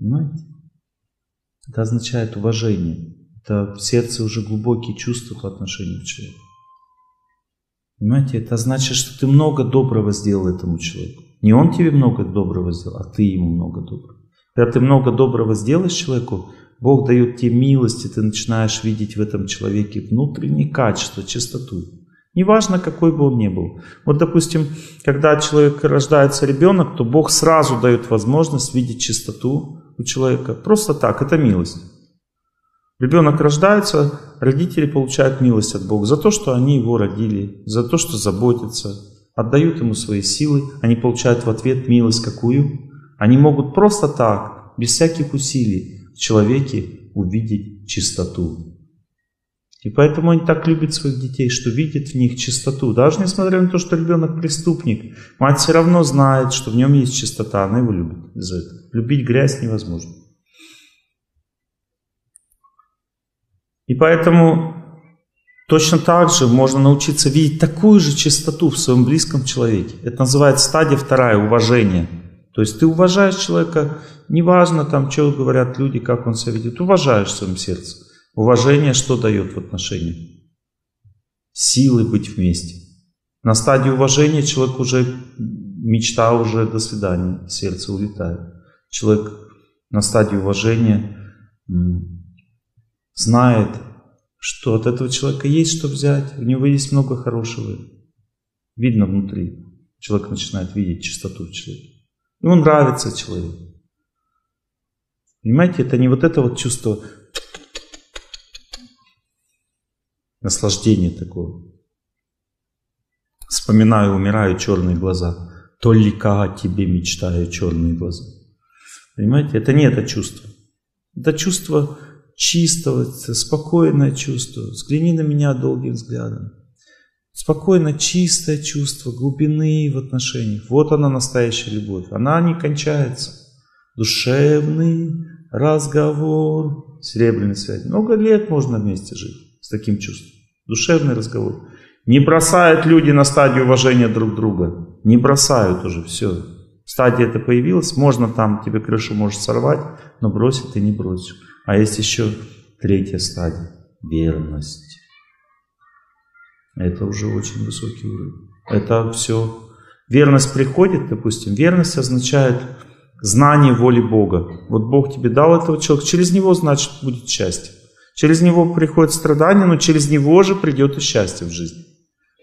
Понимаете? Это означает уважение. Это в сердце уже глубокие чувства по отношению к человеку. Понимаете, это значит, что ты много доброго сделал этому человеку. Не он тебе много доброго сделал, а ты ему много доброго. Когда ты много доброго сделаешь человеку, Бог дает тебе милость, и ты начинаешь видеть в этом человеке внутренние качества, чистоту. Неважно, какой бы он ни был. Вот, допустим, когда человек рождается ребенок, то Бог сразу дает возможность видеть чистоту у человека. Просто так, это милость. Ребенок рождается, родители получают милость от Бога за то, что они его родили, за то, что заботятся, отдают ему свои силы, они получают в ответ милость какую? Они могут просто так, без всяких усилий, в человеке увидеть чистоту. И поэтому они так любят своих детей, что видят в них чистоту. Даже несмотря на то, что ребенок преступник, мать все равно знает, что в нем есть чистота, она его любит за это. Любить грязь невозможно. И поэтому точно так же можно научиться видеть такую же чистоту в своем близком человеке. Это называется стадия вторая, уважение. То есть ты уважаешь человека, неважно там, что говорят люди, как он себя ведет, уважаешь в своем сердце. Уважение что дает в отношениях? Силы быть вместе. На стадии уважения человек уже, мечта уже до свидания, сердце улетает. Человек на стадии уважения знает, что от этого человека есть что взять, у него есть много хорошего. Видно внутри. Человек начинает видеть чистоту в человеке. Ему нравится человек. Понимаете, это не вот это вот чувство наслаждения такого. Вспоминаю, умираю, черные глаза. Только о тебе мечтаю, черные глаза. Понимаете, это не это чувство. Это чувство чистого, спокойное чувство. Взгляни на меня долгим взглядом. Спокойно, чистое чувство глубины в отношениях. Вот она настоящая любовь. Она не кончается. Душевный разговор. Серебряный связь. Много лет можно вместе жить таким чувством. Душевный разговор. Не бросают люди на стадию уважения друг друга. Не бросают уже, все. Стадия это появилась, можно там, тебе крышу может сорвать, но бросить ты не бросишь. А есть еще третья стадия – верность. Это уже очень высокий уровень. Это все. Верность приходит, допустим. Верность означает знание воли Бога. Вот Бог тебе дал этого человека, через него, значит, будет счастье. Через него приходит страдание, но через него же придет и счастье в жизни.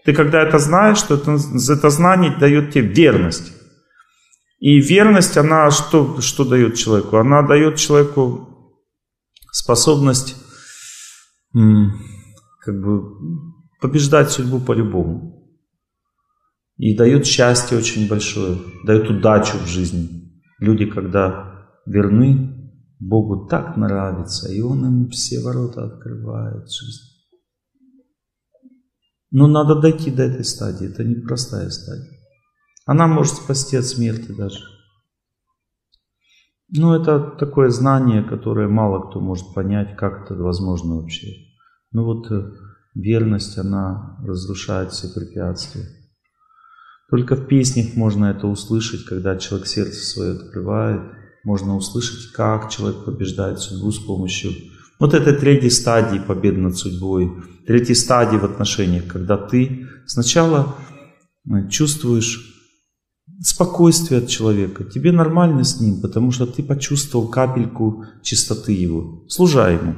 Ты когда это знаешь, что это, это знание дает тебе верность. И верность, она что, что дает человеку? Она дает человеку способность как бы побеждать судьбу по-любому. И дает счастье очень большое, дает удачу в жизни. Люди, когда верны, Богу так нравится, и Он им все ворота открывает. Но надо дойти до этой стадии, это непростая стадия. Она может спасти от смерти даже. Ну, это такое знание, которое мало кто может понять, как это возможно вообще. Ну вот э, верность, она разрушает все препятствия. Только в песнях можно это услышать, когда человек сердце свое открывает. Можно услышать, как человек побеждает судьбу с помощью вот этой третьей стадии победы над судьбой. Третьей стадии в отношениях, когда ты сначала э, чувствуешь спокойствие от человека. Тебе нормально с ним, потому что ты почувствовал капельку чистоты его. Служа ему.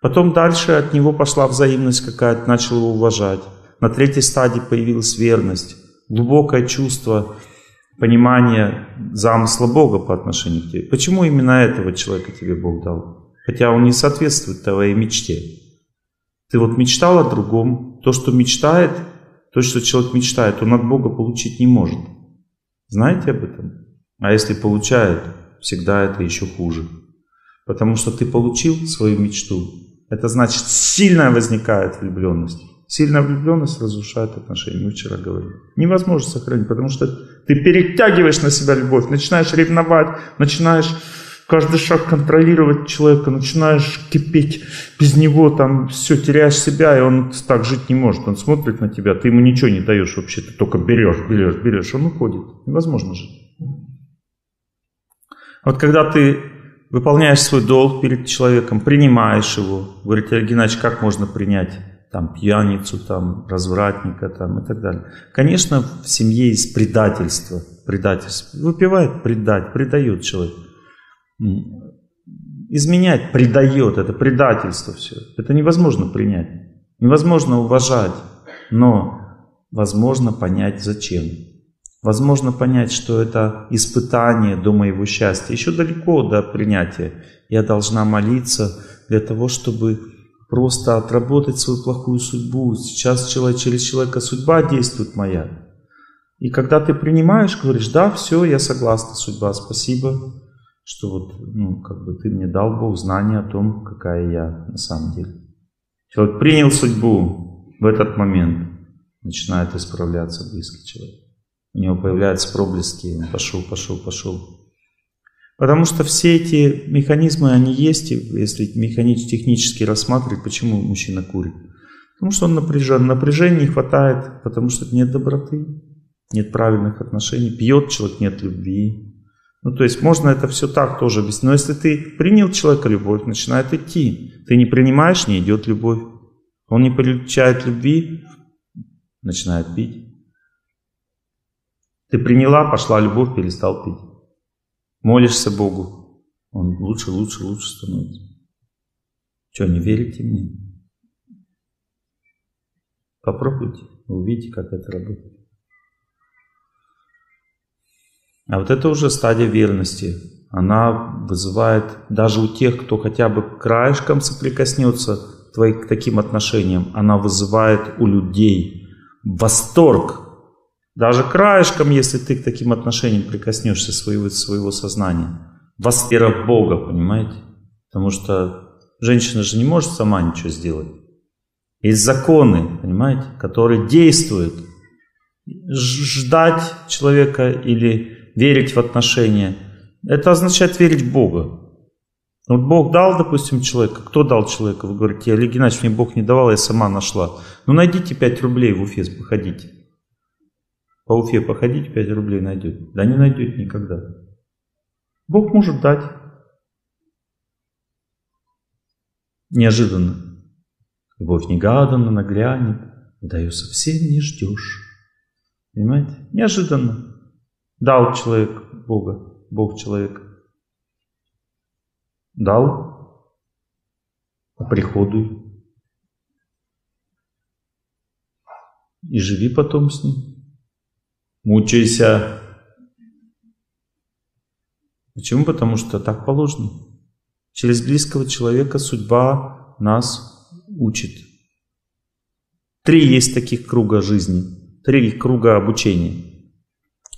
Потом дальше от него пошла взаимность какая-то, начал его уважать. На третьей стадии появилась верность, глубокое чувство понимания замысла Бога по отношению к тебе. Почему именно этого человека тебе Бог дал? Хотя он не соответствует твоей мечте. Ты вот мечтал о другом. То, что мечтает, то, что человек мечтает, он от Бога получить не может. Знаете об этом? А если получает, всегда это еще хуже. Потому что ты получил свою мечту. Это значит, сильная возникает влюбленность. Сильная влюбленность разрушает отношения, мы вчера говорили. Невозможно сохранить, потому что ты перетягиваешь на себя любовь, начинаешь ревновать, начинаешь каждый шаг контролировать человека, начинаешь кипеть без него, там все, теряешь себя, и он так жить не может. Он смотрит на тебя, ты ему ничего не даешь вообще, ты только берешь, берешь, берешь, он уходит. Невозможно жить. Вот когда ты выполняешь свой долг перед человеком, принимаешь его. Говорите, Олег Геннадьевич, как можно принять там пьяницу, там развратника там, и так далее. Конечно, в семье есть предательство. предательство. Выпивает, предать, предает человек. Изменять, предает, это предательство все. Это невозможно принять. Невозможно уважать, но возможно понять зачем. Возможно понять, что это испытание до моего счастья. Еще далеко до принятия. Я должна молиться для того, чтобы просто отработать свою плохую судьбу. Сейчас человек, через человека судьба действует моя. И когда ты принимаешь, говоришь, да, все, я согласна, судьба, спасибо, что вот, ну, как бы ты мне дал Бог знание о том, какая я на самом деле. Человек принял судьбу в этот момент, начинает исправляться близкий человек. У него появляются проблески, он пошел, пошел, пошел. Потому что все эти механизмы, они есть, если механически, технически рассматривать, почему мужчина курит. Потому что он напряжен, напряжения не хватает, потому что нет доброты, нет правильных отношений, пьет человек, нет любви. Ну, то есть можно это все так тоже объяснить. Но если ты принял человека любовь, начинает идти. Ты не принимаешь, не идет любовь. Он не получает любви, начинает пить. Ты приняла, пошла любовь, перестал пить. Молишься Богу, Он лучше, лучше, лучше становится. Что, не верите мне? Попробуйте, увидите, как это работает. А вот это уже стадия верности. Она вызывает даже у тех, кто хотя бы краешком соприкоснется к таким отношениям, она вызывает у людей восторг даже краешком, если ты к таким отношениям прикоснешься своего, своего сознания. Вера Бога, понимаете? Потому что женщина же не может сама ничего сделать. Есть законы, понимаете, которые действуют. Ждать человека или верить в отношения, это означает верить в Бога. Вот Бог дал, допустим, человека. Кто дал человека? Вы говорите, Олег Геннадьевич, мне Бог не давал, я сама нашла. Ну найдите 5 рублей в Уфе, походите. По Уфе походите, 5 рублей найдете. Да не найдете никогда. Бог может дать. Неожиданно. Любовь негаданно наглянет, да ее совсем не ждешь. Понимаете? Неожиданно. Дал человек Бога, Бог человека. Дал, приходуй. И живи потом с ним мучайся. Почему? Потому что так положено. Через близкого человека судьба нас учит. Три есть таких круга жизни, три круга обучения.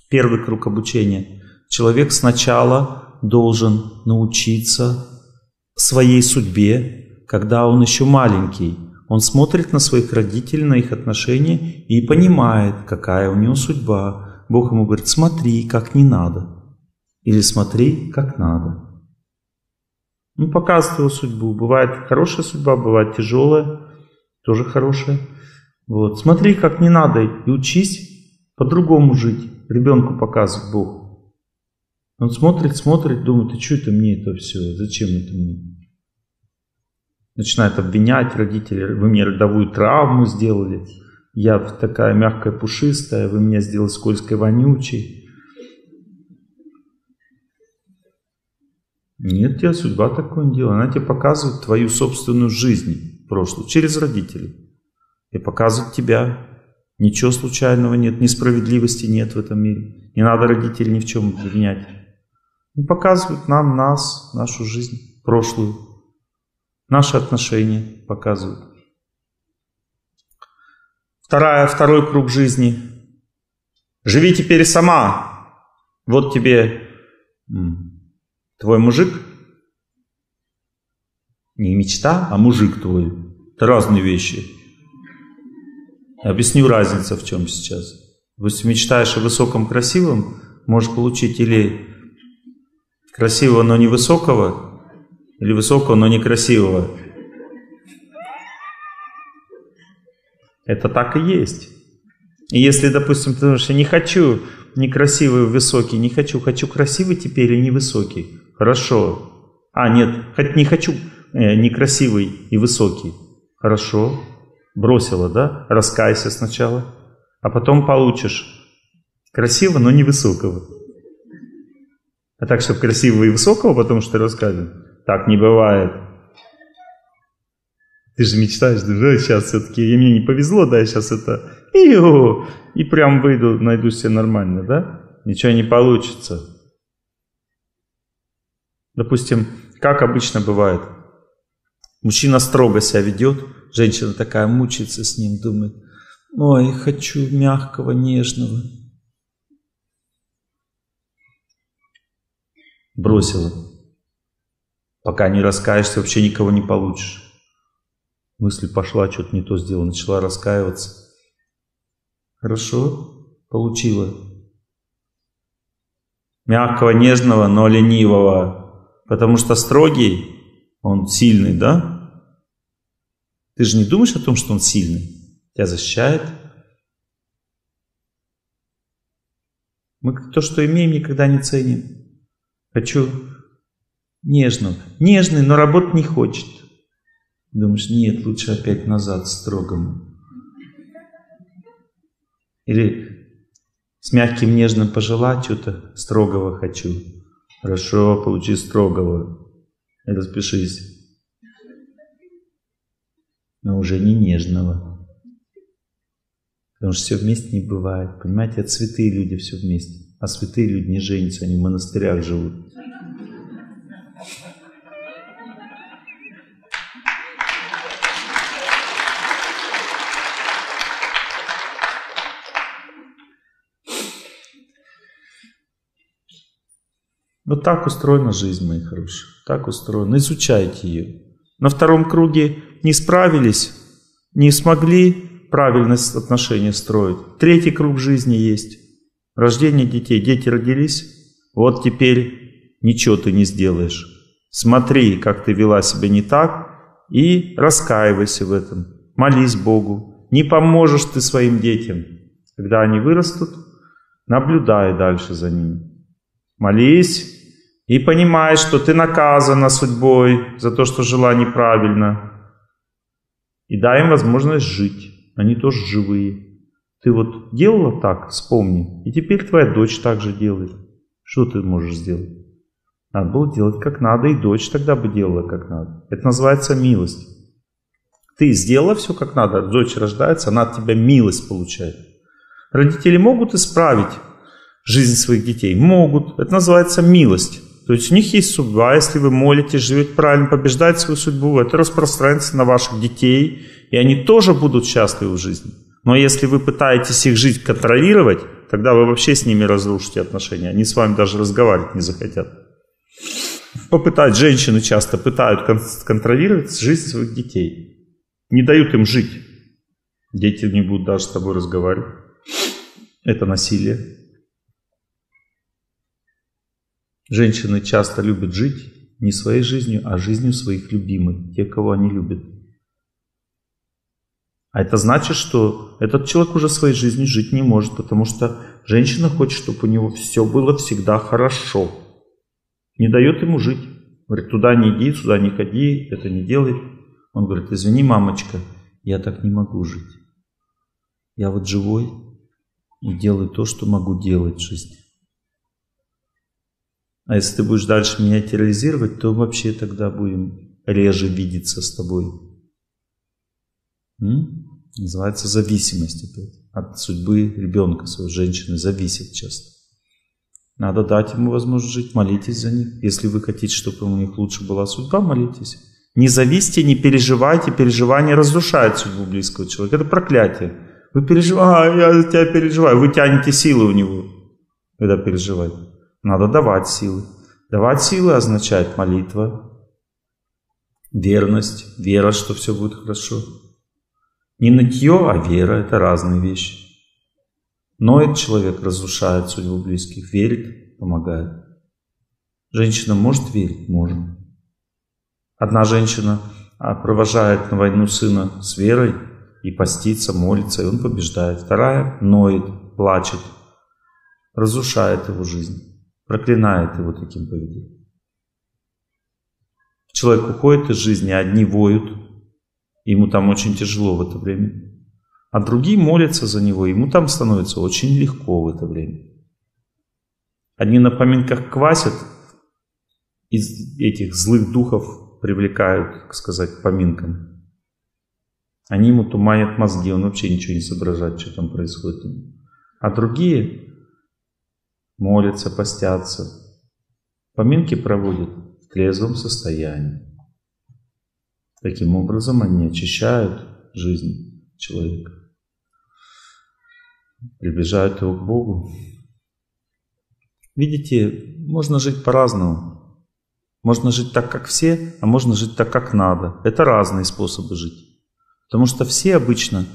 Первый круг обучения. Человек сначала должен научиться своей судьбе, когда он еще маленький. Он смотрит на своих родителей, на их отношения и понимает, какая у него судьба. Бог ему говорит, смотри, как не надо. Или смотри, как надо. Он показывает его судьбу. Бывает хорошая судьба, бывает тяжелая, тоже хорошая. Вот. Смотри, как не надо, и учись по-другому жить. Ребенку показывает Бог. Он смотрит, смотрит, думает, а что это мне это все, зачем это мне? Начинает обвинять родители, вы мне родовую травму сделали, я такая мягкая, пушистая, вы меня сделали скользкой, вонючей. Нет, тебе судьба такое не делает. Она тебе показывает твою собственную жизнь прошлую через родителей. И показывает тебя. Ничего случайного нет, несправедливости нет в этом мире. Не надо родителей ни в чем обвинять. И показывают нам, нас, нашу жизнь прошлую. Наши отношения показывают. Вторая, второй круг жизни. Живи теперь сама. Вот тебе твой мужик. Не мечта, а мужик твой. Это разные вещи. Объясню разницу в чем сейчас. Если мечтаешь о высоком красивом, можешь получить или красивого, но невысокого, или высокого, но некрасивого. Это так и есть. И если, допустим, ты думаешь, я не хочу некрасивый, высокий, не хочу, хочу красивый теперь и невысокий. Хорошо. А, нет, не хочу э, некрасивый и высокий. Хорошо, бросила, да? Раскайся сначала, а потом получишь красиво, но не высокого. А так, чтобы красивого и высокого, потому что ты рассказываешь. Так не бывает. Ты же мечтаешь, да, сейчас все-таки, и мне не повезло, да, сейчас это, и, и прям выйду, найду себе нормально, да? Ничего не получится. Допустим, как обычно бывает, мужчина строго себя ведет, женщина такая мучается с ним, думает, ой, хочу мягкого, нежного. Бросила. Пока не раскаешься, вообще никого не получишь. Мысль пошла, что-то не то сделала, начала раскаиваться. Хорошо, получила. Мягкого, нежного, но ленивого. Потому что строгий, он сильный, да? Ты же не думаешь о том, что он сильный? Тебя защищает. Мы то, что имеем, никогда не ценим. Хочу нежного. Нежный, но работать не хочет. Думаешь, нет, лучше опять назад строгому. Или с мягким, нежным пожелать что-то, строгого хочу. Хорошо, получи строгого. И распишись. Но уже не нежного. Потому что все вместе не бывает. Понимаете, это святые люди все вместе. А святые люди не женятся, они в монастырях живут. Вот так устроена жизнь, мои хорошие. Так устроена. Изучайте ее. На втором круге не справились, не смогли правильно отношения строить. Третий круг жизни есть. Рождение детей. Дети родились. Вот теперь ничего ты не сделаешь. Смотри, как ты вела себя не так, и раскаивайся в этом. Молись Богу. Не поможешь ты своим детям. Когда они вырастут, наблюдай дальше за ними. Молись и понимай, что ты наказана судьбой за то, что жила неправильно. И дай им возможность жить. Они тоже живые. Ты вот делала так, вспомни. И теперь твоя дочь так же делает. Что ты можешь сделать? Надо было делать как надо, и дочь тогда бы делала как надо. Это называется милость. Ты сделала все как надо, дочь рождается, она от тебя милость получает. Родители могут исправить жизнь своих детей? Могут. Это называется милость. То есть у них есть судьба, если вы молитесь, живете правильно, побеждаете свою судьбу, это распространится на ваших детей, и они тоже будут счастливы в жизни. Но если вы пытаетесь их жизнь контролировать, тогда вы вообще с ними разрушите отношения. Они с вами даже разговаривать не захотят. Попытать, женщины часто пытают контролировать жизнь своих детей. Не дают им жить. Дети не будут даже с тобой разговаривать. Это насилие. Женщины часто любят жить не своей жизнью, а жизнью своих любимых, тех, кого они любят. А это значит, что этот человек уже своей жизнью жить не может, потому что женщина хочет, чтобы у него все было всегда хорошо. Не дает ему жить. Говорит, туда не иди, сюда не ходи, это не делай. Он говорит, извини, мамочка, я так не могу жить. Я вот живой и делаю то, что могу делать в жизни. А если ты будешь дальше меня терроризировать, то вообще тогда будем реже видеться с тобой. М? Называется зависимость опять. От судьбы ребенка своей женщины зависит часто. Надо дать ему возможность жить, молитесь за них. Если вы хотите, чтобы у них лучше была судьба, молитесь. Не зависите, не переживайте. Переживание разрушает судьбу близкого человека. Это проклятие. Вы переживаете, а, я тебя переживаю. Вы тянете силы у него, когда переживаете. Надо давать силы. Давать силы означает молитва, верность, вера, что все будет хорошо. Не нытье, а вера – это разные вещи. Ноет человек, разрушает судьбу близких, верит, помогает. Женщина может верить? Может. Одна женщина а, провожает на войну сына с верой и постится, молится, и он побеждает. Вторая ноет, плачет, разрушает его жизнь проклинает его таким поведением. Человек уходит из жизни, одни воют, ему там очень тяжело в это время. А другие молятся за него, ему там становится очень легко в это время. Одни на поминках квасят, из этих злых духов привлекают, так сказать, к поминкам. Они ему туманят мозги, он вообще ничего не соображает, что там происходит. А другие молятся, постятся. Поминки проводят в трезвом состоянии. Таким образом они очищают жизнь человека, приближают его к Богу. Видите, можно жить по-разному. Можно жить так, как все, а можно жить так, как надо. Это разные способы жить. Потому что все обычно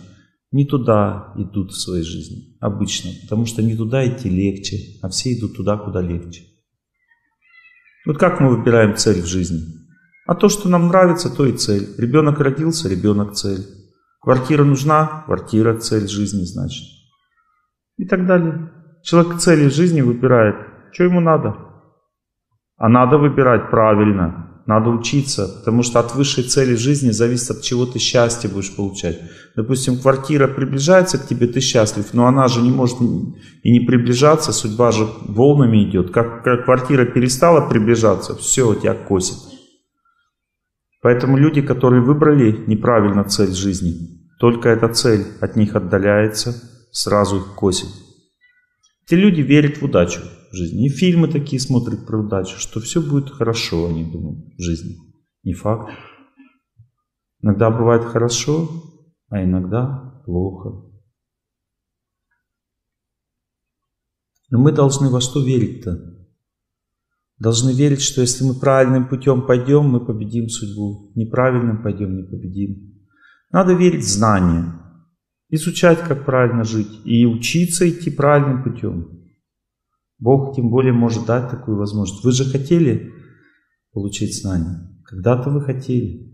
не туда идут в своей жизни. Обычно. Потому что не туда идти легче, а все идут туда, куда легче. Вот как мы выбираем цель в жизни? А то, что нам нравится, то и цель. Ребенок родился, ребенок цель. Квартира нужна, квартира цель жизни, значит. И так далее. Человек цели жизни выбирает, что ему надо. А надо выбирать правильно. Надо учиться, потому что от высшей цели жизни зависит, от чего ты счастье будешь получать. Допустим, квартира приближается к тебе, ты счастлив, но она же не может и не приближаться, судьба же волнами идет. Как, как квартира перестала приближаться, все, тебя косит. Поэтому люди, которые выбрали неправильно цель жизни, только эта цель от них отдаляется, сразу их косит. Те люди верят в удачу в жизни. И фильмы такие смотрят про удачу, что все будет хорошо, они думают, в жизни. Не факт. Иногда бывает хорошо, а иногда плохо. Но мы должны во что верить-то? Должны верить, что если мы правильным путем пойдем, мы победим судьбу. Неправильным пойдем, не победим. Надо верить в знания изучать, как правильно жить, и учиться идти правильным путем. Бог тем более может дать такую возможность. Вы же хотели получить знания. Когда-то вы хотели.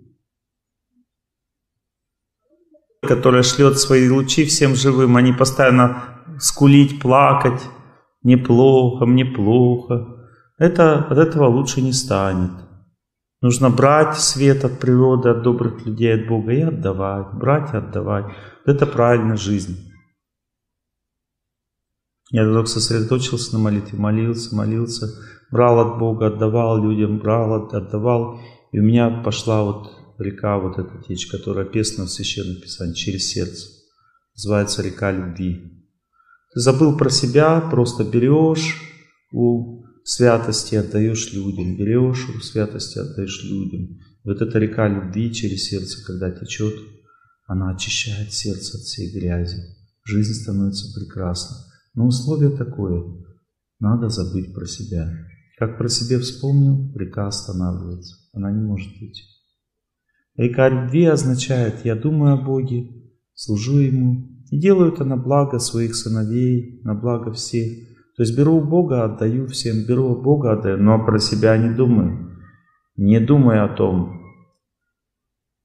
Которая шлет свои лучи всем живым, они постоянно скулить, плакать, неплохо, мне плохо. Это, от этого лучше не станет. Нужно брать свет от природы, от добрых людей, от Бога и отдавать, брать и отдавать. Это правильная жизнь. Я только сосредоточился на молитве, молился, молился, брал от Бога, отдавал людям, брал, отдавал. И у меня пошла вот река, вот эта течь, которая описана в Священном Писании, через сердце. Называется река любви. Ты забыл про себя, просто берешь у святости, отдаешь людям, берешь у святости, отдаешь людям. Вот эта река любви через сердце, когда течет, она очищает сердце от всей грязи. Жизнь становится прекрасной. Но условие такое. Надо забыть про себя. Как про себя вспомнил, река останавливается. Она не может идти. Река любви означает, я думаю о Боге, служу Ему и делаю это на благо своих сыновей, на благо всех. То есть беру у Бога, отдаю всем, беру у Бога, отдаю, но про себя не думаю. Не думаю о том,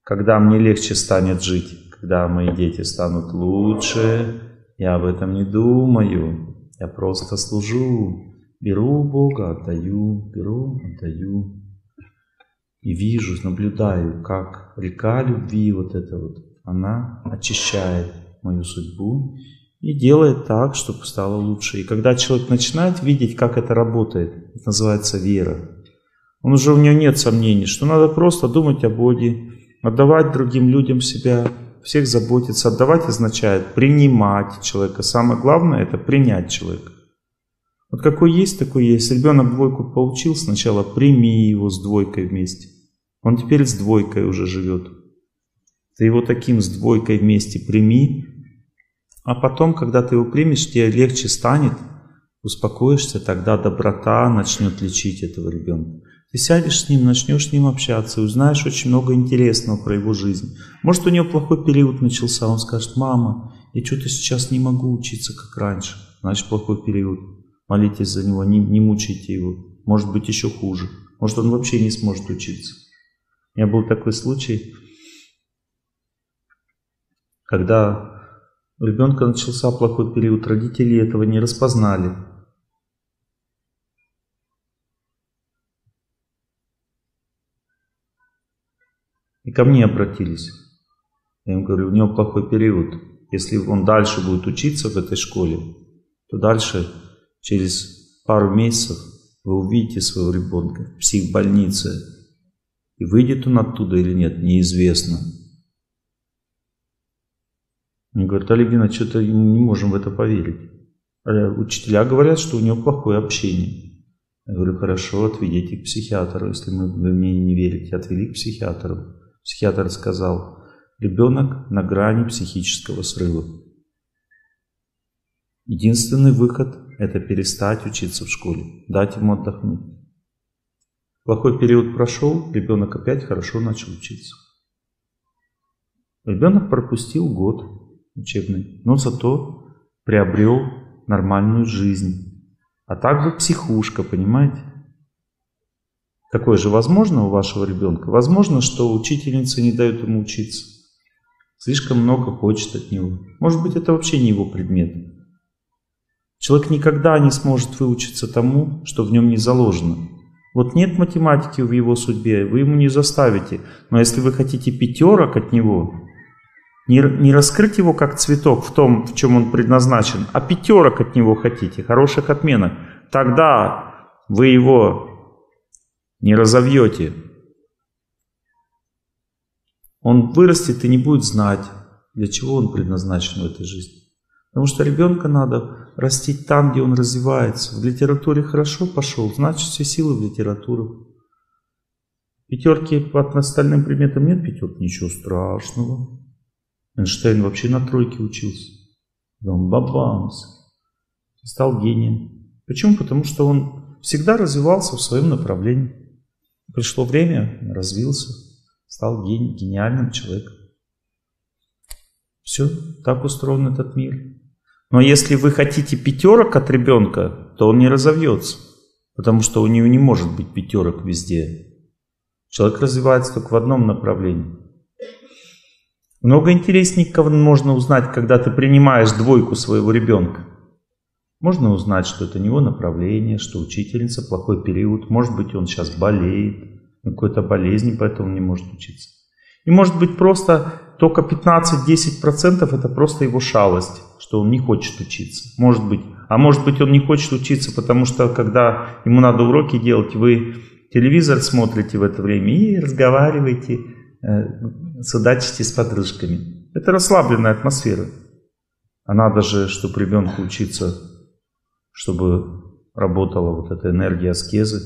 когда мне легче станет жить, когда мои дети станут лучше, я об этом не думаю. Я просто служу, беру Бога, отдаю, беру, отдаю. И вижу, наблюдаю, как река любви вот эта вот, она очищает мою судьбу и делает так, чтобы стало лучше. И когда человек начинает видеть, как это работает, это называется вера. Он уже у него нет сомнений, что надо просто думать о Боге, Отдавать другим людям себя, всех заботиться. Отдавать означает принимать человека. Самое главное это принять человека. Вот какой есть, такой есть. Ребенок двойку получил, сначала прими его с двойкой вместе. Он теперь с двойкой уже живет. Ты его таким с двойкой вместе прими, а потом, когда ты его примешь, тебе легче станет, успокоишься, тогда доброта начнет лечить этого ребенка. Ты сядешь с ним, начнешь с ним общаться, узнаешь очень много интересного про его жизнь. Может, у него плохой период начался, он скажет, мама, я что-то сейчас не могу учиться, как раньше. Значит, плохой период. Молитесь за него, не, не мучайте его. Может быть, еще хуже. Может, он вообще не сможет учиться. У меня был такой случай, когда у ребенка начался плохой период, родители этого не распознали. И ко мне обратились. Я им говорю, у него плохой период. Если он дальше будет учиться в этой школе, то дальше, через пару месяцев, вы увидите своего ребенка в психбольнице. И выйдет он оттуда или нет, неизвестно. Он говорит, Олег Геннадьевич, что-то мы не можем в это поверить. А учителя говорят, что у него плохое общение. Я говорю, хорошо, отведите к психиатру, если вы мне не верите. Отвели к психиатру. Психиатр сказал, ребенок на грани психического срыва. Единственный выход – это перестать учиться в школе, дать ему отдохнуть. Плохой период прошел, ребенок опять хорошо начал учиться. Ребенок пропустил год учебный, но зато приобрел нормальную жизнь. А также психушка, понимаете? Такое же возможно у вашего ребенка? Возможно, что учительница не дает ему учиться. Слишком много хочет от него. Может быть, это вообще не его предмет. Человек никогда не сможет выучиться тому, что в нем не заложено. Вот нет математики в его судьбе, вы ему не заставите. Но если вы хотите пятерок от него, не, не раскрыть его как цветок в том, в чем он предназначен, а пятерок от него хотите, хороших отменок, тогда вы его не разовьете. Он вырастет и не будет знать, для чего он предназначен в этой жизни. Потому что ребенка надо растить там, где он развивается. В литературе хорошо пошел, значит все силы в литературу. Пятерки по остальным предметам нет пятерок, ничего страшного. Эйнштейн вообще на тройке учился. Он бабамс. Стал гением. Почему? Потому что он всегда развивался в своем направлении. Пришло время, развился, стал ген, гениальным человеком. Все, так устроен этот мир. Но если вы хотите пятерок от ребенка, то он не разовьется, потому что у него не может быть пятерок везде. Человек развивается только в одном направлении. Много интереснее можно узнать, когда ты принимаешь двойку своего ребенка. Можно узнать, что это не его направление, что учительница плохой период, может быть он сейчас болеет, какой-то болезни, поэтому не может учиться. И может быть просто только 15-10% это просто его шалость, что он не хочет учиться. Может быть. А может быть он не хочет учиться, потому что когда ему надо уроки делать, вы телевизор смотрите в это время и разговариваете, э, судачите с подружками. Это расслабленная атмосфера. А надо же, чтобы ребенку учиться чтобы работала вот эта энергия аскезы.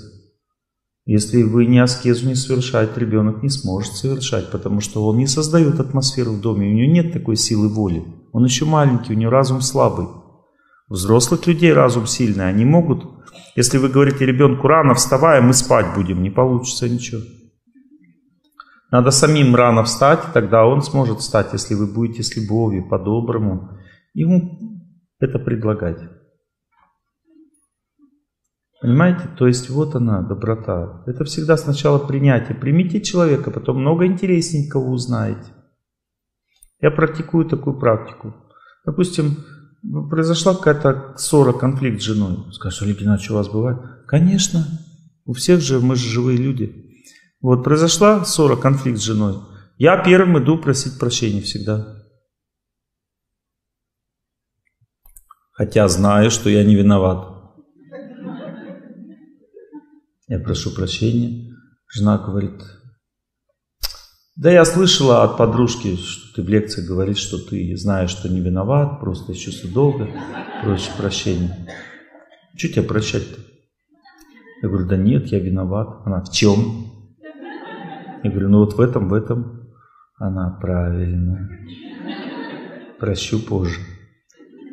Если вы не аскезу не совершаете, ребенок не сможет совершать, потому что он не создает атмосферу в доме, у него нет такой силы воли. Он еще маленький, у него разум слабый. У взрослых людей разум сильный, они могут, если вы говорите ребенку рано вставай, мы спать будем, не получится ничего. Надо самим рано встать, тогда он сможет встать, если вы будете с любовью, по-доброму, ему это предлагать. Понимаете? То есть вот она, доброта. Это всегда сначала принятие. Примите человека, потом много интересненького узнаете. Я практикую такую практику. Допустим, произошла какая-то ссора, конфликт с женой. Скажешь, Олег Геннадьевич, у вас бывает? Конечно. У всех же, мы же живые люди. Вот произошла ссора, конфликт с женой. Я первым иду просить прощения всегда. Хотя знаю, что я не виноват. Я прошу прощения. Жена говорит, да я слышала от подружки, что ты в лекции говоришь, что ты знаешь, что не виноват, просто еще долго, просишь прощения. Что тебя прощать-то? Я говорю, да нет, я виноват. Она, в чем? Я говорю, ну вот в этом, в этом. Она, правильно. Прощу позже.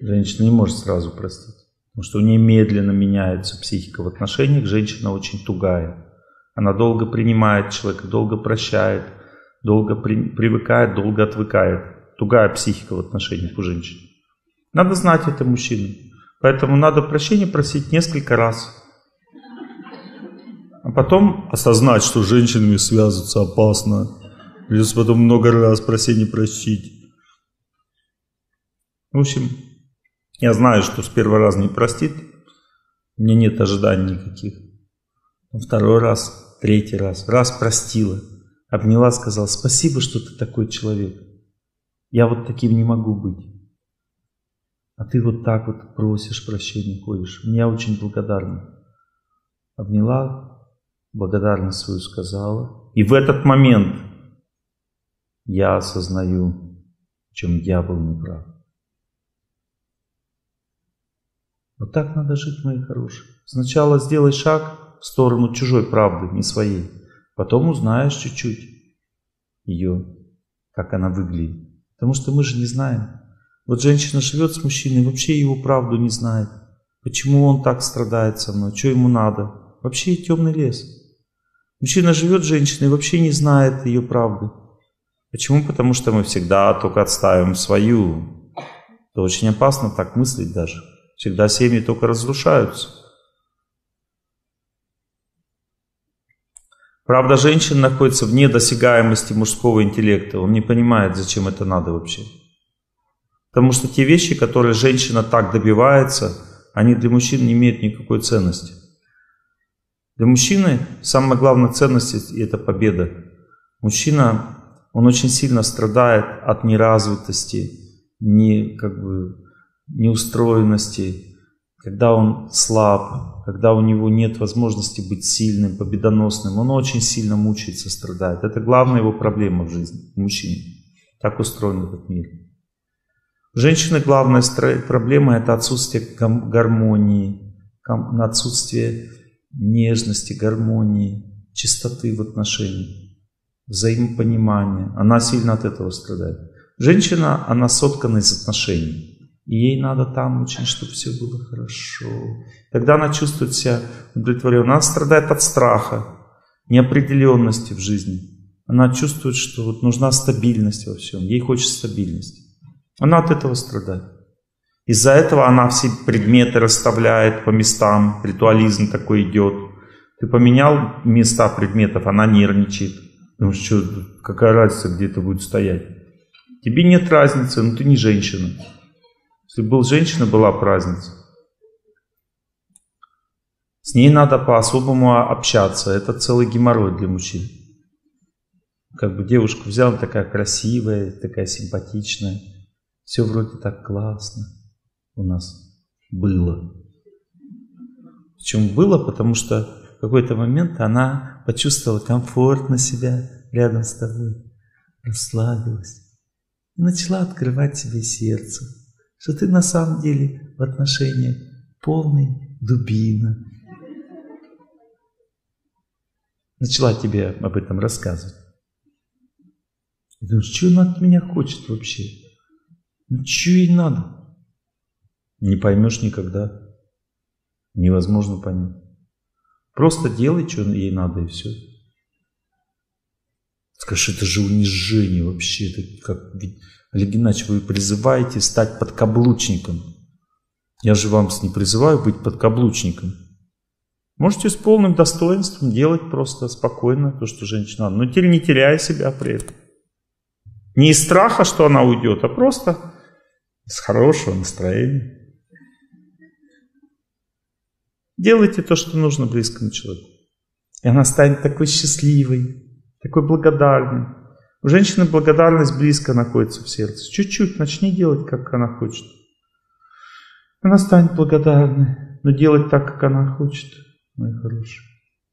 Женщина не может сразу простить. Потому что у нее медленно меняется психика в отношениях. Женщина очень тугая. Она долго принимает человека, долго прощает, долго при, привыкает, долго отвыкает. Тугая психика в отношениях у женщин. Надо знать это мужчинам. Поэтому надо прощения просить несколько раз. А потом осознать, что с женщинами связываться опасно. Придется потом много раз просить не просить. В общем, я знаю, что с первого раза не простит. У меня нет ожиданий никаких. Второй раз, третий раз. Раз простила. обняла, сказала, спасибо, что ты такой человек. Я вот таким не могу быть. А ты вот так вот просишь прощения, ходишь. Мне очень благодарна. Обняла, благодарность свою сказала. И в этот момент я осознаю, чем я был неправ. Вот так надо жить, мои хорошие. Сначала сделай шаг в сторону чужой правды, не своей. Потом узнаешь чуть-чуть ее, как она выглядит. Потому что мы же не знаем. Вот женщина живет с мужчиной, вообще его правду не знает. Почему он так страдает со мной, что ему надо. Вообще темный лес. Мужчина живет с женщиной, вообще не знает ее правды. Почему? Потому что мы всегда только отставим свою. Это очень опасно так мыслить даже. Всегда семьи только разрушаются. Правда, женщина находится вне досягаемости мужского интеллекта. Он не понимает, зачем это надо вообще. Потому что те вещи, которые женщина так добивается, они для мужчин не имеют никакой ценности. Для мужчины самая главная ценность – это победа. Мужчина, он очень сильно страдает от неразвитости, не, как бы, неустроенности, когда он слаб, когда у него нет возможности быть сильным, победоносным, он очень сильно мучается, страдает. Это главная его проблема в жизни, мужчины. Так устроен этот мир. У женщины главная проблема – это отсутствие гармонии, отсутствие нежности, гармонии, чистоты в отношениях, взаимопонимания. Она сильно от этого страдает. Женщина, она соткана из отношений. И ей надо там очень, чтобы все было хорошо. Тогда она чувствует себя удовлетворенной. Она страдает от страха, неопределенности в жизни. Она чувствует, что вот нужна стабильность во всем. Ей хочется стабильности. Она от этого страдает. Из-за этого она все предметы расставляет по местам, ритуализм такой идет. Ты поменял места предметов, она нервничает. Потому что какая разница, где это будет стоять. Тебе нет разницы, но ты не женщина. Если бы был женщина, была бы разница. С ней надо по-особому общаться. Это целый геморрой для мужчин. Как бы девушку взял, такая красивая, такая симпатичная. Все вроде так классно у нас было. Почему было? Потому что в какой-то момент она почувствовала комфортно себя рядом с тобой, расслабилась и начала открывать себе сердце, что ты на самом деле в отношениях полный дубина. Начала тебе об этом рассказывать. И думаешь, что она от меня хочет вообще? Ну, что ей надо? Не поймешь никогда. Невозможно понять. Просто делай, что ей надо, и все. Скажешь, это же унижение вообще. Это как, Олег вы призываете стать подкаблучником. Я же вам не призываю быть подкаблучником. Можете с полным достоинством делать просто спокойно то, что женщина. Но не теряя себя при этом. Не из страха, что она уйдет, а просто с хорошего настроения. Делайте то, что нужно близкому человеку. И она станет такой счастливой, такой благодарной. У женщины благодарность близко находится в сердце. Чуть-чуть начни делать, как она хочет. Она станет благодарной. Но делать так, как она хочет, мои хорошие,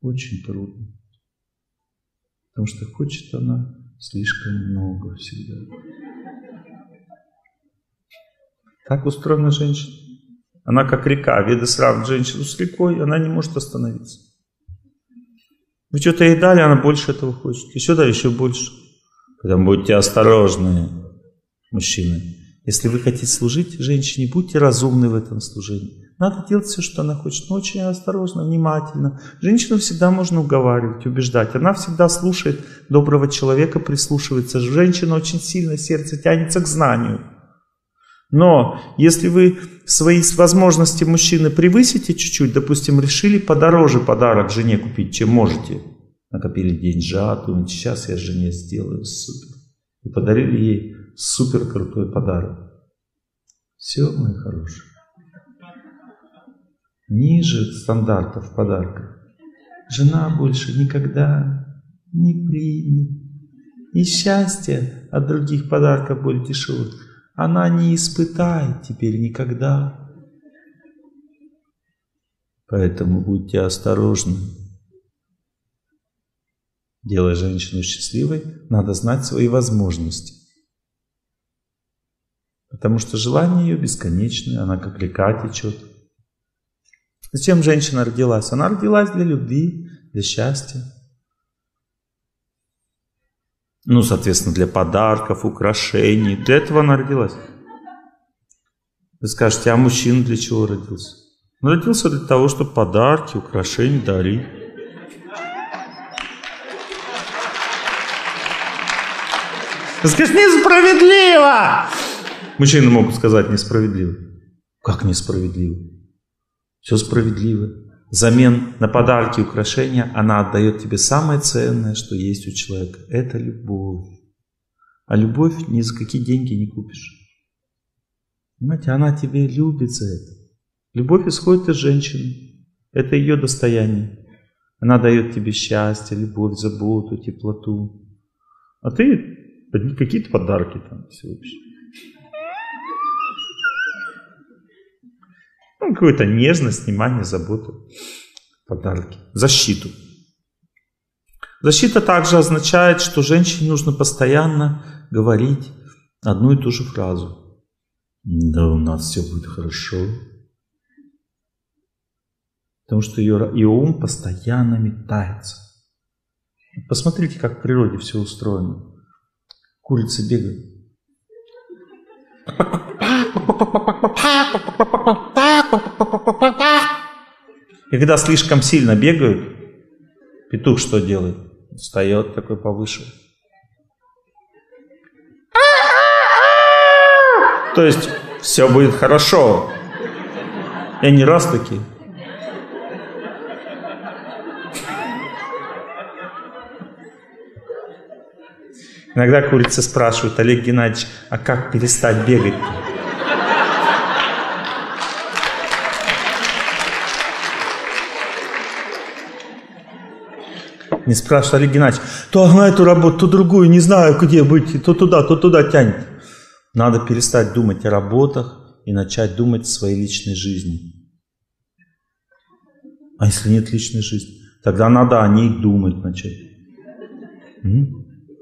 очень трудно. Потому что хочет она слишком много всегда. Так устроена женщина. Она как река. Веды сравнивают женщину с рекой, она не может остановиться. Вы что-то ей дали, она больше этого хочет. Еще дали, еще больше. Поэтому будьте осторожны, мужчины. Если вы хотите служить женщине, будьте разумны в этом служении. Надо делать все, что она хочет, но очень осторожно, внимательно. Женщину всегда можно уговаривать, убеждать. Она всегда слушает доброго человека, прислушивается. Женщина очень сильно сердце тянется к знанию. Но если вы свои возможности мужчины превысите чуть-чуть, допустим, решили подороже подарок жене купить, чем можете, накопили деньжат, думаете, сейчас я жене сделаю супер. И подарили ей супер крутой подарок. Все, мои хорошие. Ниже стандартов подарка жена больше никогда не примет. и счастья от других подарков более дешевых она не испытает теперь никогда. Поэтому будьте осторожны. Делая женщину счастливой, надо знать свои возможности. Потому что желание ее бесконечное, она как река течет. Зачем женщина родилась? Она родилась для любви, для счастья. Ну, соответственно, для подарков, украшений. Для этого она родилась. Вы скажете, а мужчина для чего родился? Он родился для того, чтобы подарки, украшения дарить. Вы скажете, несправедливо! Мужчины могут сказать несправедливо. Как несправедливо? Все справедливо. Взамен на подарки украшения она отдает тебе самое ценное, что есть у человека. Это любовь. А любовь ни за какие деньги не купишь. Понимаете, она тебе любит за это. Любовь исходит из женщины. Это ее достояние. Она дает тебе счастье, любовь, заботу, теплоту. А ты какие-то подарки там все вообще. Ну, какую-то нежность, внимание, заботу, подарки, защиту. Защита также означает, что женщине нужно постоянно говорить одну и ту же фразу. Да у нас все будет хорошо. Потому что ее, ее ум постоянно метается. Посмотрите, как в природе все устроено. Курицы бегают. И когда слишком сильно бегают, петух что делает? Встает такой повыше. То есть все будет хорошо. Я не раз такие. Иногда курицы спрашивают, Олег Геннадьевич, а как перестать бегать? Не спрашивают, Олег Геннадьевич, то на эту работу, то другую, не знаю, где быть, то туда, то туда тянет. Надо перестать думать о работах и начать думать о своей личной жизни. А если нет личной жизни? Тогда надо о ней думать начать.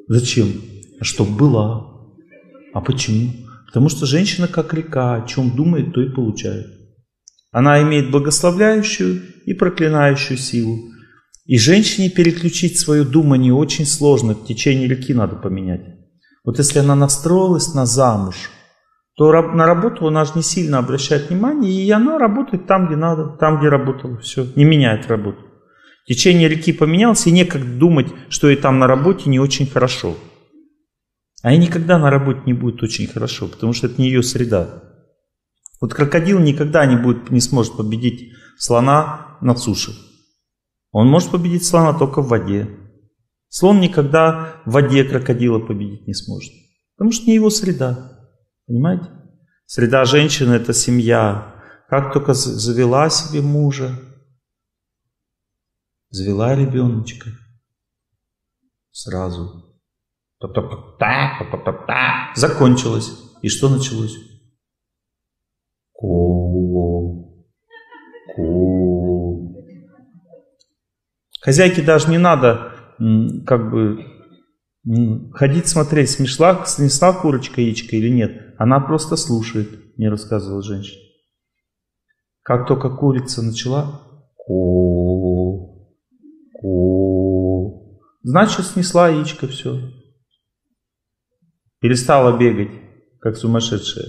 Зачем? А чтоб была. А почему? Потому что женщина как река, о чем думает, то и получает. Она имеет благословляющую и проклинающую силу. И женщине переключить свое думание очень сложно, в течение реки надо поменять. Вот если она настроилась на замуж, то на работу она же не сильно обращает внимание, и она работает там, где надо, там, где работала, все, не меняет работу. Течение реки поменялось, и некогда думать, что и там на работе не очень хорошо. А и никогда на работе не будет очень хорошо, потому что это не ее среда. Вот крокодил никогда не, будет, не сможет победить слона на суше. Он может победить слона только в воде. Слон никогда в воде крокодила победить не сможет. Потому что не его среда. Понимаете? Среда женщины – это семья. Как только завела себе мужа, Завела ребеночка. Сразу. Закончилось. И что началось? Ко. Ко. Хозяйке даже не надо как бы ходить смотреть, смешла, снесла курочка яичко или нет. Она просто слушает, мне рассказывала женщина. Как только курица начала, ко, о, значит снесла яичко, все. Перестала бегать, как сумасшедшая.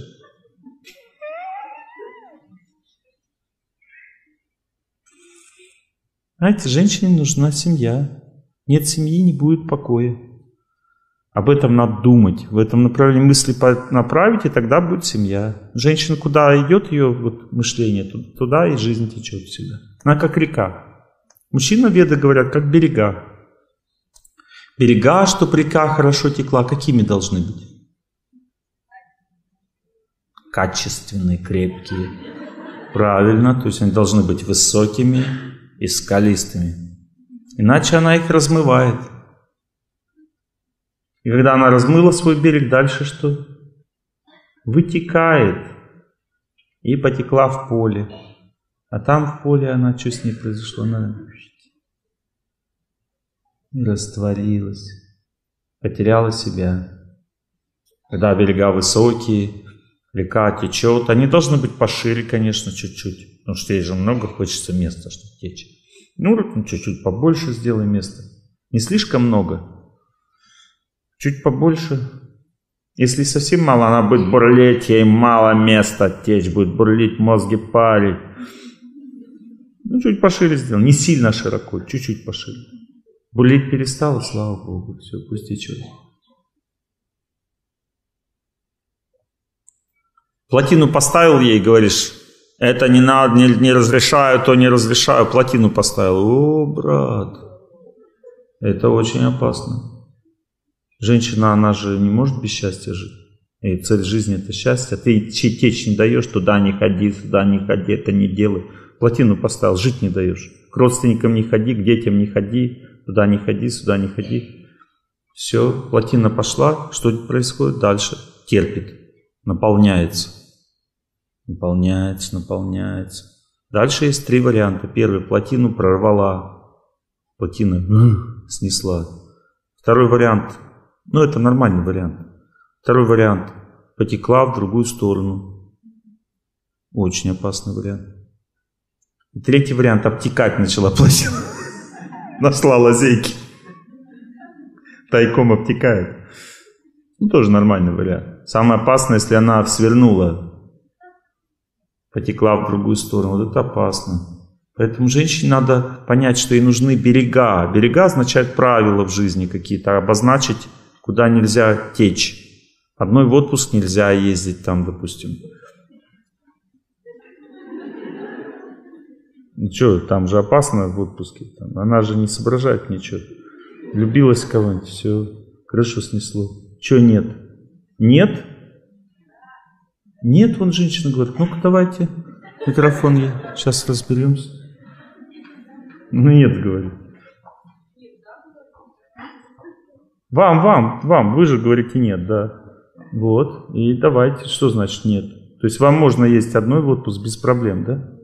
Знаете, женщине нужна семья. Нет семьи, не будет покоя. Об этом надо думать, в этом направлении мысли направить, и тогда будет семья. Женщина куда идет, ее вот мышление, туда и жизнь течет всегда. Она как река. Мужчина веды говорят, как берега. Берега, чтобы река хорошо текла, какими должны быть? Качественные, крепкие. Правильно, то есть они должны быть высокими и скалистыми. Иначе она их размывает. И когда она размыла свой берег, дальше что? Вытекает. И потекла в поле. А там в поле она, что с ней произошло? Она растворилась. Потеряла себя. Когда берега высокие, река течет, они должны быть пошире, конечно, чуть-чуть. Потому что ей же много хочется места, чтобы течь. Ну, чуть-чуть побольше сделай место. Не слишком много. Чуть побольше. Если совсем мало, она будет бурлить, ей мало места течь, будет бурлить, мозги парить. Ну, чуть пошире сделал, не сильно широко, чуть-чуть пошире. Бурлить перестала, слава Богу, все, пусть течет. Плотину поставил ей, говоришь, это не надо, не, не разрешаю, то не разрешаю, плотину поставил. О, брат, это очень опасно. Женщина, она же не может без счастья жить. И цель жизни это счастье. Ты течь не даешь, туда не ходи, сюда не ходи, это не делай. Плотину поставил, жить не даешь. К родственникам не ходи, к детям не ходи, туда не ходи, сюда не ходи. Все, плотина пошла, что происходит дальше? Терпит, наполняется. Наполняется, наполняется. Дальше есть три варианта. Первый, плотину прорвала, плотина снесла. Второй вариант, ну это нормальный вариант. Второй вариант, потекла в другую сторону. Очень опасный вариант. Третий вариант, обтекать начала плотина. Нашла лазейки. Тайком обтекает. Ну, тоже нормальный вариант. Самое опасное, если она свернула потекла в другую сторону. Вот это опасно. Поэтому женщине надо понять, что ей нужны берега. Берега означают правила в жизни какие-то, обозначить, куда нельзя течь. Одной в отпуск нельзя ездить там, допустим. Ну что, там же опасно в отпуске. Там. Она же не соображает ничего. Любилась кого-нибудь, все, крышу снесло. Чего нет? Нет? Нет, вон женщина говорит, ну-ка давайте микрофон я, сейчас разберемся. Ну нет, говорит. Вам, вам, вам, вы же говорите нет, да. Вот, и давайте, что значит нет? То есть вам можно есть одной в отпуск без проблем, да?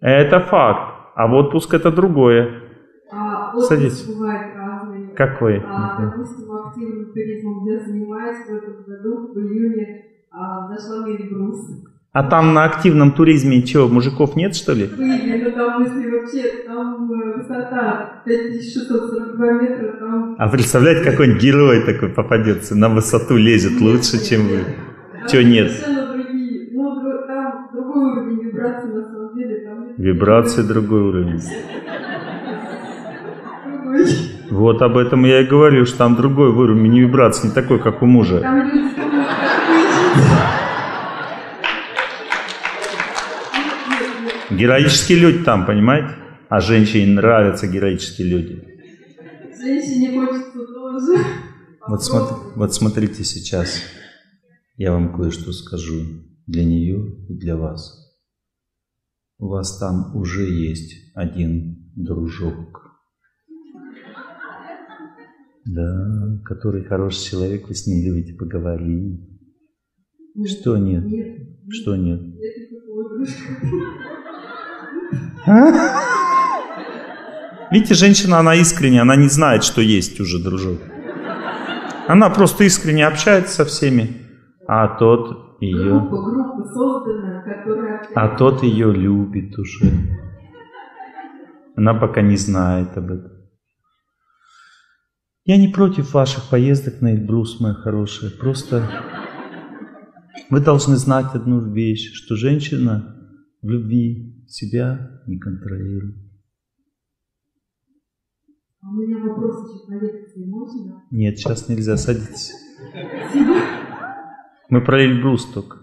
Это факт. А отпуск это другое. А, бывает разный. Как вы? А, допустим, активным туризмом, где занимаюсь в этом году, в июне, а, зашла в Эльбрус. А там на активном туризме что, мужиков нет, что ли? Были, но там, если вообще, там э, высота 5642 метра, там... А представляете, какой-нибудь герой такой попадется, на высоту лезет лучше, чем вы. Чего нет? Совершенно Вибрации другой уровень. Вот об этом я и говорю, что там другой уровень не вибрации, не такой, как у мужа. Героические люди там, понимаете? А женщине нравятся героические люди. Женщине хочется тоже. Вот, смотри, вот смотрите сейчас. Я вам кое-что скажу для нее и для вас у вас там уже есть один дружок. Да, который хороший человек, вы с ним любите поговорить. Что нет? Что нет? А? Видите, женщина, она искренне, она не знает, что есть уже дружок. Она просто искренне общается со всеми, а тот ее... Группа, группа которая... А тот ее любит уже. Она пока не знает об этом. Я не против ваших поездок на Эльбрус, моя хорошая. Просто вы должны знать одну вещь, что женщина в любви себя не контролирует. А у меня вопрос еще по лекции можно? Нет, сейчас нельзя, садитесь. Мы про Эльбрус только.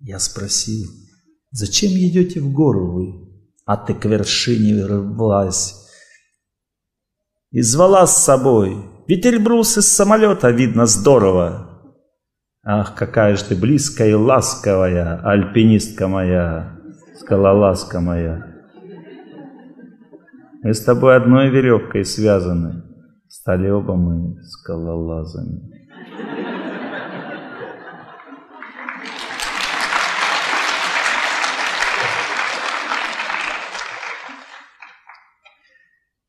Я спросил, зачем идете в гору вы? А ты к вершине рвалась. и звала с собой. Ведь Эльбрус из самолета видно здорово. Ах, какая же ты близкая и ласковая, альпинистка моя, скалолазка моя. Мы с тобой одной веревкой связаны, стали оба мы скалолазами.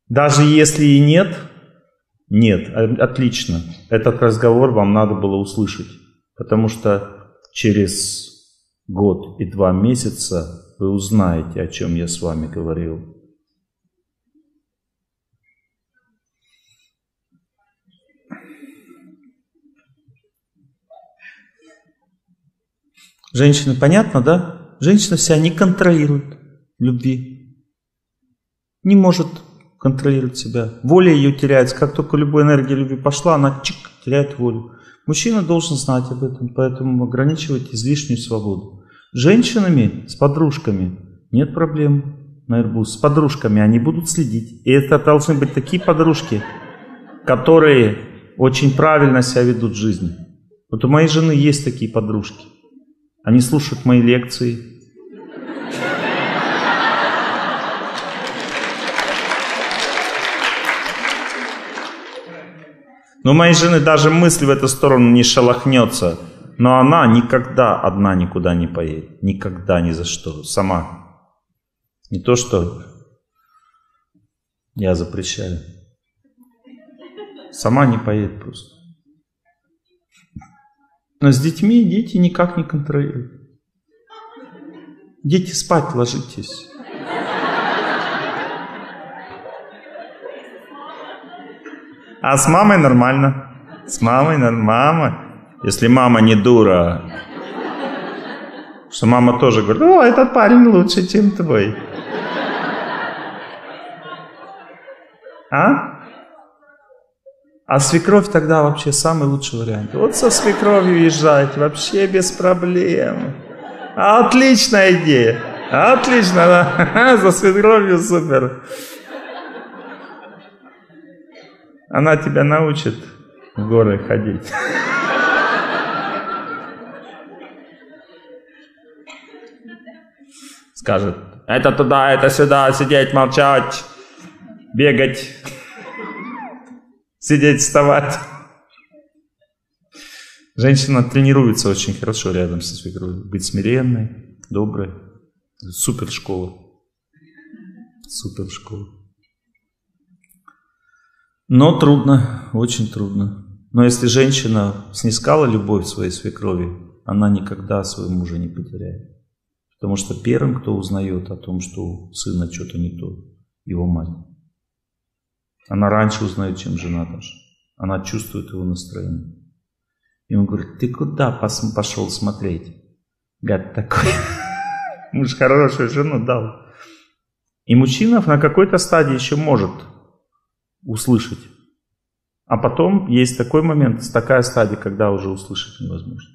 Даже если и нет, нет, отлично. Этот разговор вам надо было услышать, потому что через год и два месяца вы узнаете, о чем я с вами говорил. Женщины, понятно, да? Женщина вся не контролирует любви. Не может контролировать себя. Воля ее теряется. Как только любая энергия любви пошла, она чик, теряет волю. Мужчина должен знать об этом, поэтому ограничивать излишнюю свободу. С женщинами, с подружками нет проблем на Airbus. С подружками они будут следить. И это должны быть такие подружки, которые очень правильно себя ведут в жизни. Вот у моей жены есть такие подружки. Они слушают мои лекции, Но моей жены даже мысль в эту сторону не шелохнется. Но она никогда одна никуда не поедет. Никогда ни за что. Сама. Не то, что я запрещаю. Сама не поедет просто. Но с детьми дети никак не контролируют. Дети спать ложитесь. А с мамой нормально. С мамой нормально. Если мама не дура. Что мама тоже говорит, о, этот парень лучше, чем твой. А? А свекровь тогда вообще самый лучший вариант. Вот со свекровью езжать вообще без проблем. Отличная идея. Отлично, да. За свекровью супер. Она тебя научит в горы ходить. Скажет, это туда, это сюда, сидеть, молчать, бегать, сидеть, вставать. Женщина тренируется очень хорошо рядом со свекровью. Быть смиренной, доброй. Супер школа. Супер школа. Но трудно, очень трудно. Но если женщина снискала любовь своей свекрови, она никогда своего мужа не потеряет. Потому что первым, кто узнает о том, что у сына что-то не то, его мать. Она раньше узнает, чем жена даже. Она чувствует его настроение. И он говорит, ты куда пошел смотреть? Гад такой. Муж хорошую жену дал. И мужчина на какой-то стадии еще может услышать. А потом есть такой момент, такая стадия, когда уже услышать невозможно.